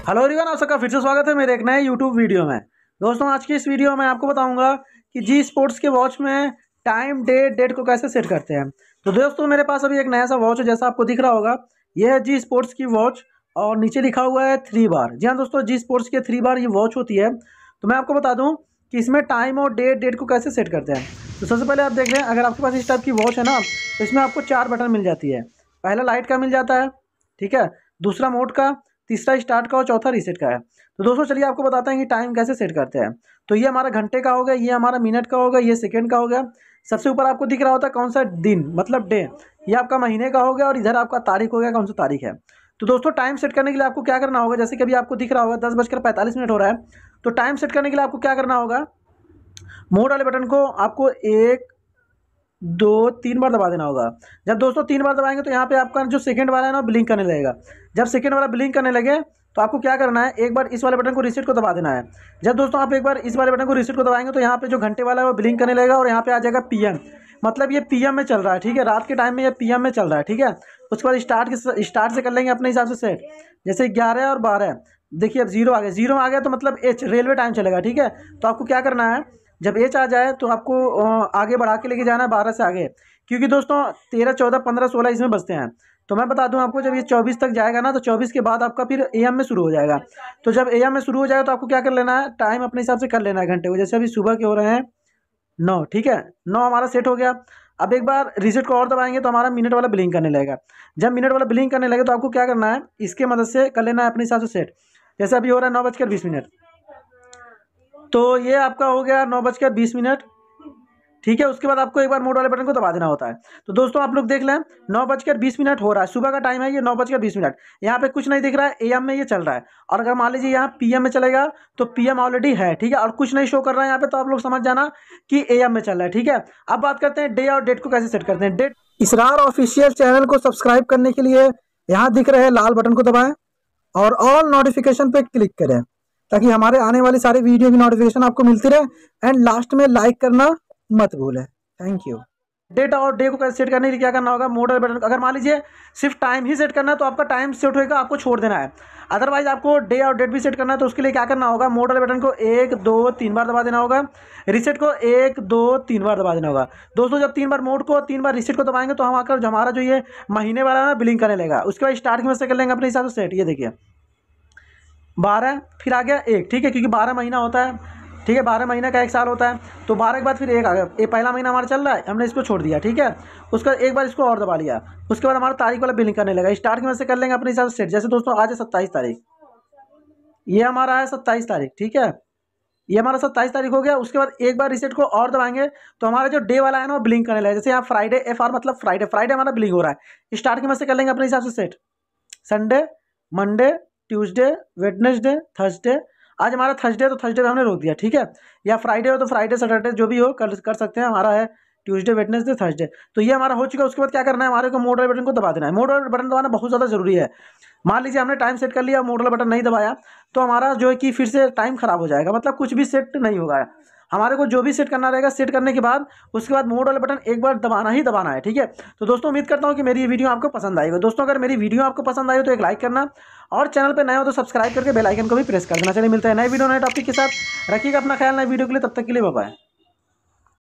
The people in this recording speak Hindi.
हेलो एवरीवन आप सबका फिर से स्वागत है मेरे एक नए यूट्यूब वीडियो में। दोस्तों, आज की इस वीडियो में आपको बताऊँगा कि जी स्पोर्ट्स के वॉच में टाइम डेट डेट को कैसे सेट करते हैं। तो दोस्तों, मेरे पास अभी एक नया सा वॉच है, जैसा आपको दिख रहा होगा। यह है जी स्पोर्ट्स की वॉच और नीचे लिखा हुआ है थ्री बार जी हाँ दोस्तों जी स्पोर्ट्स के थ्री बार ये वॉच होती है। तो मैं आपको बता दूँ कि इसमें टाइम और डेट डेट को कैसे सेट करते हैं। तो सबसे पहले आप देख लें, अगर आपके पास इस टाइप की वॉच है ना तो इसमें आपको चार बटन मिल जाती है। पहला लाइट का मिल जाता है, ठीक है? दूसरा मोड का तीसरा स्टार्ट का और चौथा रीसेट का है। तो दोस्तों, चलिए आपको बताते हैं कि टाइम कैसे सेट करते हैं। तो ये हमारा घंटे का हो गया, ये हमारा मिनट का हो गया, ये सेकेंड का हो गया। सबसे ऊपर आपको दिख रहा होता है कौन सा दिन मतलब डे ये आपका महीने का हो गया और इधर आपका तारीख हो गया, कौन सा तारीख है। तो दोस्तों टाइम सेट करने के लिए आपको क्या करना होगा? जैसे कि अभी आपको दिख रहा होगा, दस बजकर पैंतालीस मिनट हो रहा है। तो टाइम सेट करने के लिए आपको क्या करना होगा? मोड वाले बटन को आपको एक दो, तीन बार दबा देना होगा। जब दोस्तों तीन बार दबाएँगे तो यहाँ पे आपका जो सेकंड वाला है ना ब्लिंक करने लगेगा। जब सेकंड वाला ब्लिंक करने लगे तो आपको क्या करना है? एक बार इस वाले बटन को रिसेट को दबा देना है। जब दोस्तों आप एक बार इस वाले बटन को रिसेट को दबाएँगे तो यहाँ पे जो घंटे वाला है वो ब्लिंक करने लगेगा और यहाँ पे आ जाएगा पीएम मतलब ये पीएम में चल रहा है, ठीक है? रात के टाइम में ये पीएम में चल रहा है, ठीक है? उसके बाद स्टार्ट स्टार्ट से कर लेंगे अपने हिसाब से सेट जैसे ग्यारह और बारह। देखिए अब ज़ीरो आ गया। ज़ीरो आ गया तो मतलब एच रेलवे टाइम चलेगा, ठीक है? तो आपको क्या करना है? जब एच आ जाए तो आपको आगे बढ़ा के लेके जाना है, बारह से आगे। क्योंकि दोस्तों, तेरह, चौदह, पंद्रह, सोलह इसमें बचते हैं। तो मैं बता दूँ आपको, जब ये चौबीस तक जाएगा ना तो चौबीस के बाद आपका फिर ए में शुरू हो जाएगा। तो जब ए में शुरू हो जाएगा तो आपको क्या कर लेना है टाइम अपने हिसाब से कर लेना है घंटे को। जैसे अभी सुबह के हो रहे हैं नौ, ठीक है? नौ हमारा सेट हो गया। अब एक बार रिसेट को और दबाएँगे तो हमारा मिनट वाला बिलिंग करने लगेगा। जब मिनट वाला बिलिंग करने लगे तो आपको क्या करना है, इसके मदद से कर लेना है अपने हिसाब से सेट जैसे अभी हो रहा है नौ बजकर बीस मिनट। तो ये आपका हो गया नौ बजकर बीस मिनट। ठीक है, उसके बाद आपको एक बार मोड वाले बटन को दबा देना होता है। तो दोस्तों, आप लोग देख लें, नौ बजकर बीस मिनट हो रहा है। सुबह का टाइम है ये, नौ बजकर बीस मिनट। यहाँ पे कुछ नहीं दिख रहा है एम में ये चल रहा है। और अगर मान लीजिए यहाँ पीएम में चलेगा तो पीएम ऑलरेडी है, ठीक है? और कुछ नहीं शो कर रहा है यहाँ पे तो आप लोग समझ जाना कि एम में चल रहा है, ठीक है? अब बात करते हैं डे और डेट को कैसे सेट करते हैं। डेट इसरार ऑफिशियल चैनल को सब्सक्राइब करने के लिए यहाँ दिख रहे लाल बटन को दबाएँ और ऑल नोटिफिकेशन पे क्लिक करें। ताकि हमारे आने वाले सारी वीडियो की नोटिफिकेशन आपको मिलती रहे। एंड लास्ट में लाइक करना मत भूलें। थैंक यू डेट और डे को कैसे सेट करने के लिए क्या करना होगा? मोड बटन अगर मान लीजिए सिर्फ़ टाइम ही सेट करना है तो आपका टाइम सेट होएगा, आपको छोड़ देना है। अदरवाइज़ आपको डे और डेट भी सेट करना है तो उसके लिए क्या करना होगा? मोड वाले बटन को एक, दो, तीन बार दबा देना होगा। रिसेट को एक, दो, तीन बार दबा देना होगा। दोस्तों, जब तीन बार मोड को, तीन बार रिसेट को दबाएँगे तो हम आकर हमारा जो ये महीने वाला ना बिलिंग करने लगेगा। उसके बाद स्टार्टिंग में से कर लेंगे अपने हिसाब से सेट ये देखिए। बारह, फिर आ गया एक, ठीक है? क्योंकि बारह महीना होता है, ठीक है? बारह महीने का एक साल होता है। तो बारह के बाद फिर एक आ गया। ये पहला महीना हमारा चल रहा है, हमने इसको छोड़ दिया, ठीक है? उसका एक बार इसको और दबा लिया। उसके बाद हमारा तारीख वाला बिलिंग करने लगा। स्टार्ट में से कर लेंगे अपने हिसाब से सेट जैसे दोस्तों, आज है सत्ताईस तारीख। ये हमारा है सत्ताईस तारीख, ठीक है? ये हमारा सत्ताईस तारीख हो गया। उसके बाद एक बार रिसेट को और दबाएँगे। तो हमारा जो डे वाला है ना, वो बिलिंग करने लगा। जैसे यहाँ फ्राइडे एफ़ आर मतलब फ्राइडे फ्राइडे हमारा बिलिंग हो रहा है। स्टार्ट में से कर लेंगे अपने हिसाब से set Sunday Monday Tuesday Wednesday Thursday. आज हमारा थर्सडे तो थर्सडे हमने रोक दिया, ठीक है? या फ्राइडे हो तो फ्राइडे, सैटरडे, जो भी हो, कर कर सकते हैं। हमारा है ट्यूसडे वेटनेसडे थर्सडे। तो ये हमारा हो चुका है, उसके बाद क्या करना है? हमारे को मोड वाले बटन को दबा देना है। मोड वाले बटन दबाना बहुत ज़्यादा ज़रूरी है। मान लीजिए हमने टाइम सेट कर लिया, मोड वाला बटन नहीं दबाया तो हमारा जो है कि फिर से टाइम खराब हो जाएगा। मतलब कुछ भी सेट नहीं होगा। हमारे को जो भी सेट करना रहेगा सेट करने के बाद उसके बाद मोड वाला बटन एक बार दबाना ही दबाना है, ठीक है? तो दोस्तों, उम्मीद करता हूँ कि मेरी वीडियो आपको पसंद आएगी दोस्तों, अगर मेरी वीडियो आपको पसंद आई हो तो एक लाइक करना और चैनल पर नए हो तो सब्सक्राइब करके बेलाइकन को भी प्रेस कर देना। चलिए, मिलता है नए वीडियो नए टॉपिक के साथ। रखिएगा अपना ख्याल नए वीडियो के लिए, तब तक के लिए बाय